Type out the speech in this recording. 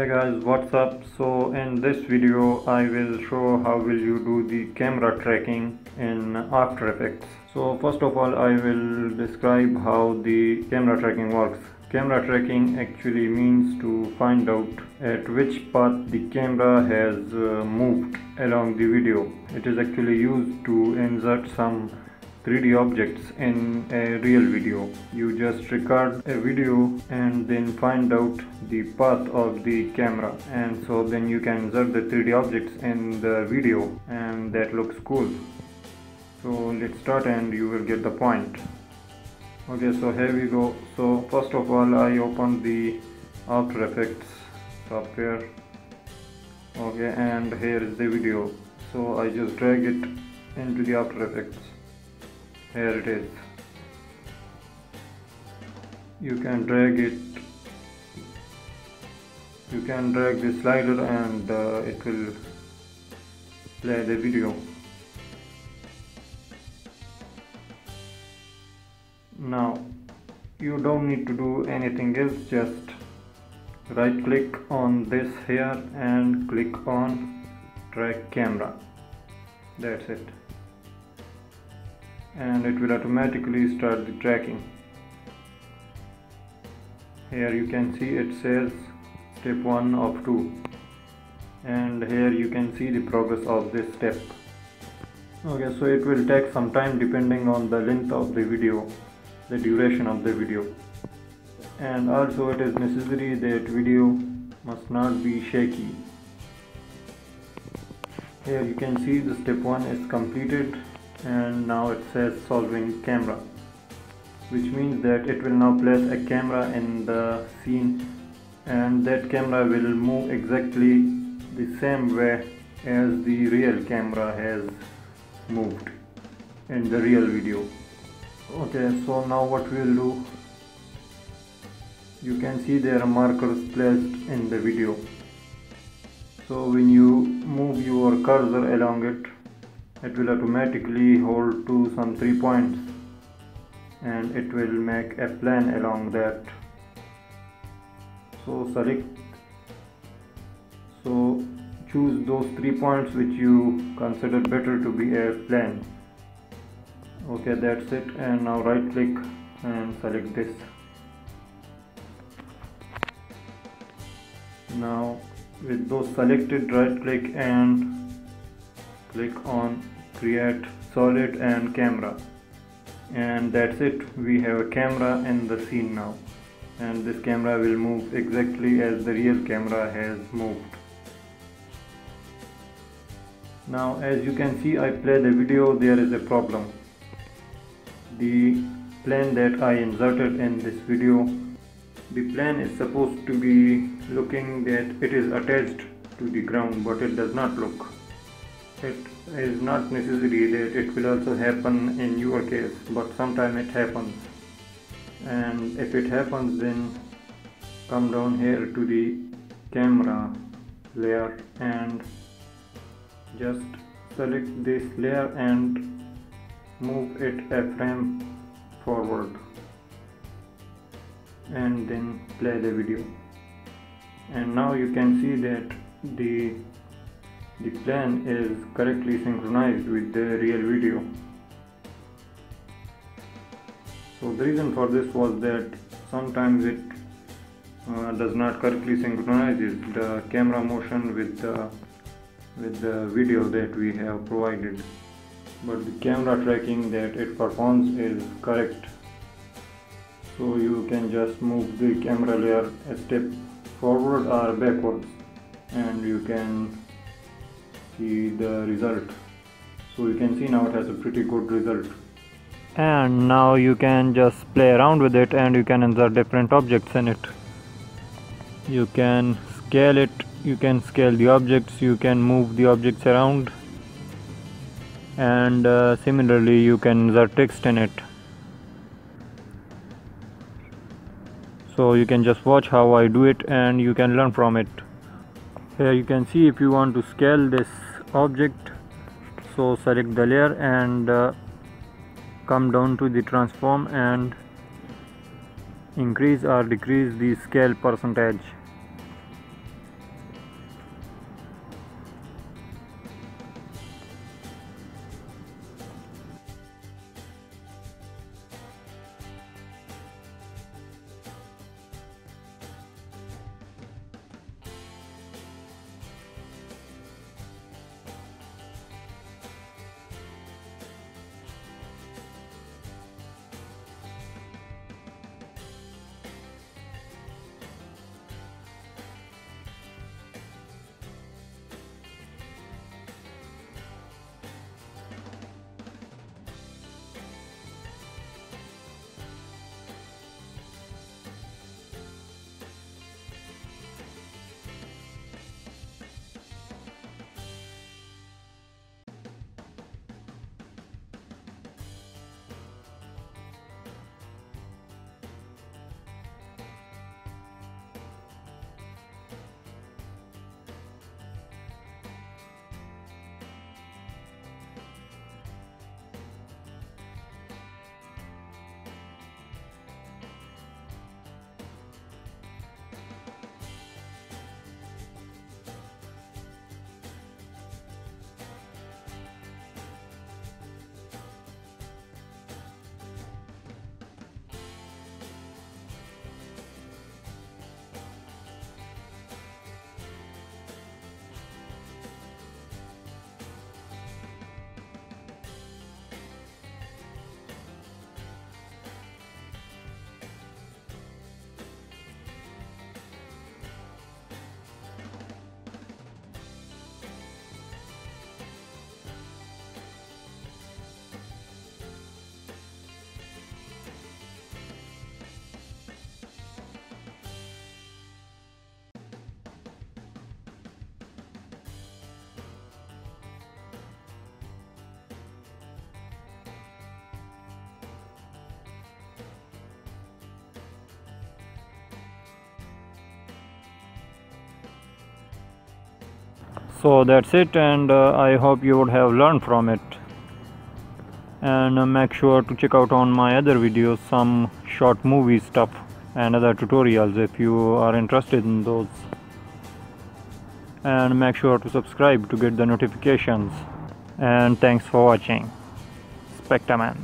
hey guys what's up? So in this video i will show how will you do the camera tracking in after effects. So first of all i will describe how the camera tracking works. Camera tracking actually means to find out at which path the camera has uh, moved along the video. It is actually used to insert some 3D objects in a real video. You just record a video and then find out the path of the camera and so then you can insert the 3D objects in the video and that looks cool. So let's start and you will get the point. Okay so here we go. So first of all I open the After Effects software okay and here is the video so I just drag it into the After Effects here it is. You can drag it. You can drag the slider and uh, it will play the video. Now you don't need to do anything else just right click on this here and click on track camera. That's it and it will automatically start the tracking. Here you can see it says step 1 of 2 and here you can see the progress of this step. Okay so it will take some time depending on the length of the video the duration of the video. And also it is necessary that video must not be shaky. Here you can see the step 1 is completed and now it says solving camera which means that it will now place a camera in the scene and that camera will move exactly the same way as the real camera has moved in the real video. Okay so now what we'll do you can see there are markers placed in the video. So when you move your cursor along it it will automatically hold to some three points and it will make a plan along that. So select. So choose those three points which you consider better to be a plan. Okay that's it. And now right click and select this. Now with those selected right click and click on create solid and camera. And that's it. We have a camera in the scene now. And this camera will move exactly as the real camera has moved. Now as you can see I play the video. There is a problem. The plane that I inserted in this video the plane is supposed to be looking that it is attached to the ground but it does not look it is not necessary that it will also happen in your case but sometimes it happens. And if it happens then come down here to the camera layer and just select this layer and move it a frame forward. And then play the video. And now you can see that the the plan is correctly synchronized with the real video. So the reason for this was that sometimes it uh, does not correctly synchronize the camera motion with the with the video that we have provided but the camera tracking that it performs is correct so you can just move the camera layer a step forward or backwards and you can see the result. So you can see now it has a pretty good result. And now you can just play around with it and you can insert different objects in it. You can scale it you can scale the objects you can move the objects around. And uh, similarly you can insert text in it. So you can just watch how I do it and you can learn from it. Here you can see if you want to scale this object. So select the layer and uh, come down to the transform and increase or decrease the scale percentage so that's it and uh, i hope you would have learned from it. And uh, make sure to check out on my other videos some short movie stuff and other tutorials if you are interested in those. And make sure to subscribe to get the notifications. And thanks for watching. Spectamin